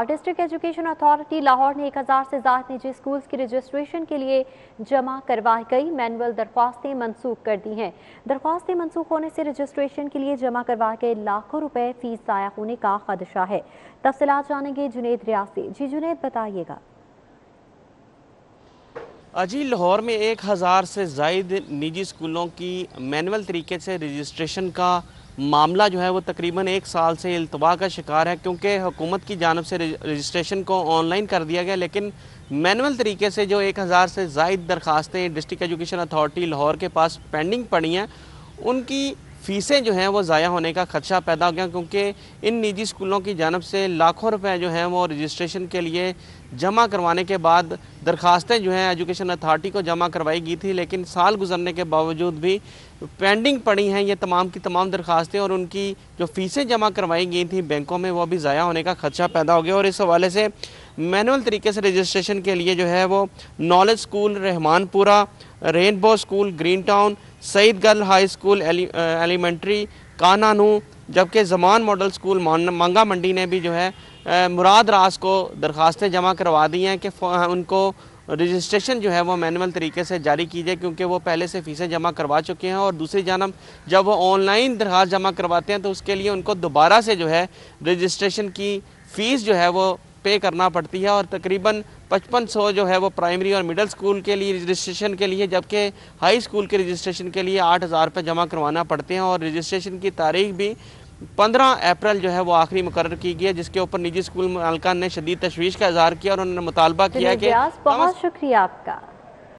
District education authority Lahore ने एक हज़ार से ज़्यादा निजी स्कूल्स की रजिस्ट्रेशन के लिए जमा करवाई गई। मैनुअल दरख्वास्तें मनसूख कर दी हैं। दरख्वास्तें मनसूख होने से रजिस्ट्रेशन के लिए जमा करवाए गए लाखों रुपए फ़ीस ज़ाया होने का खदशा है। तफसलात जानेंगे जुनेद रियासी। जी जुनेद, बताइएगा। अजी, लाहौर में एक हज़ार से जायद निजी स्कूलों की मैनुअल तरीके से रजिस्ट्रेशन का मामला जो है वो तकरीबन एक साल से अल्तवा का शिकार है, क्योंकि हुकूमत की जानब से रजिस्ट्रेशन को ऑनलाइन कर दिया गया, लेकिन मैनुअल तरीके से जो एक हज़ार से जायद दरखास्तें, डिस्ट्रिक्ट एजुकेशन अथॉरिटी लाहौर के पास पेंडिंग पड़ी हैं, उनकी फ़ीसें जो हैं वो ज़ाया होने का खदशा पैदा हो गया, क्योंकि इन निजी स्कूलों की जानब से लाखों रुपए जो हैं वो रजिस्ट्रेशन के लिए जमा करवाने के बाद दरखास्तें जो हैं एजुकेशन अथॉरिटी को जमा करवाई गई थी, लेकिन साल गुजरने के बावजूद भी पेंडिंग पड़ी हैं ये तमाम की तमाम दरखास्तें और उनकी जो फ़ीसें जमा करवाई गई थी बैंकों में, वो भी ज़ाया होने का खदशा पैदा हो गया। और इस हवाले से मैनुअल तरीके से रजिस्ट्रेशन के लिए जो है वो knowledge school Rehmanpura rainbow school green town Saeed girl high school elementary कानानू जबकि जमान मॉडल स्कूल मंगा मंडी ने भी जो है मुराद रास को दरखास्तें जमा करवा दी हैं कि उनको रजिस्ट्रेशन जो है वो मैनुअल तरीके से जारी की जाए क्योंकि वो पहले से फ़ीसें जमा करवा चुके हैं और दूसरी जानब जब वो ऑनलाइन दरख्वास्त जमा करवाते हैं तो उसके लिए उनको दोबारा से जो है रजिस्ट्रेशन की फ़ीस जो है वो पे करना पड़ती है और तकरीबन पचपन सौ जो है वो प्राइमरी और मिडिल स्कूल के लिए रजिस्ट्रेशन के लिए जबकि हाई स्कूल के रजिस्ट्रेशन के लिए आठ हज़ार रुपये जमा करवाना पड़ते हैं और रजिस्ट्रेशन की तारीख भी पंद्रह अप्रैल जो है वो आखिरी मुकर की गई है जिसके ऊपर निजी स्कूल मालकान ने शदीद तशवीश का इजहार किया और उन्होंने मुतालबा किया कि बहुत शुक्रिया आपका।